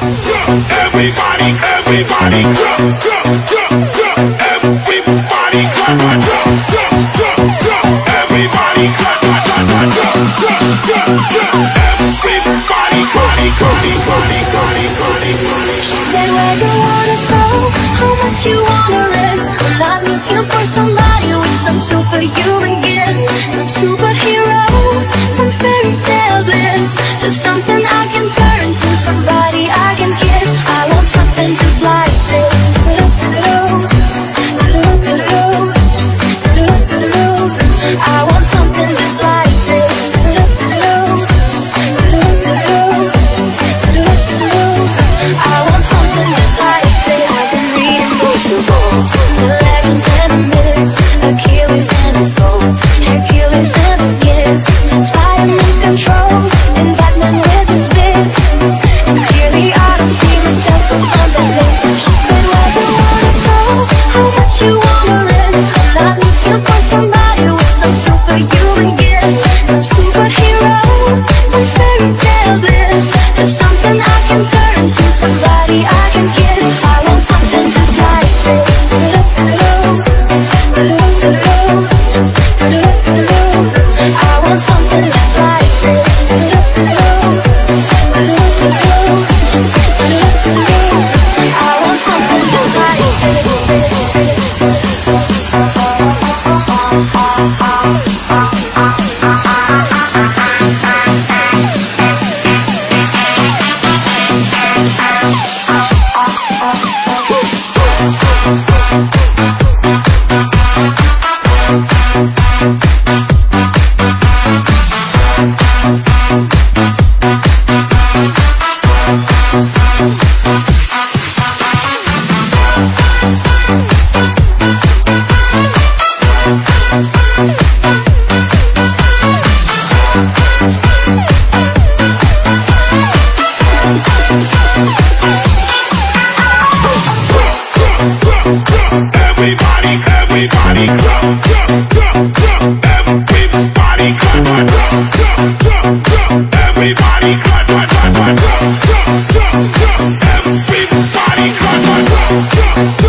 jump. Everybody, everybody, jump, jump, jump, jump. Everybody, clap, clap, jump, jump, jump, jump. Everybody, clap, clap, clap, clap, jump, jump, jump, jump. Everybody, body, body, body, body, body, body. She Where you wanna go? How much you wanna risk? I'm not looking for somebody with some superhuman. guess I Everybody cut my drum, drum, drum, drum. Everybody cut my drum, drum, drum.